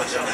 culture.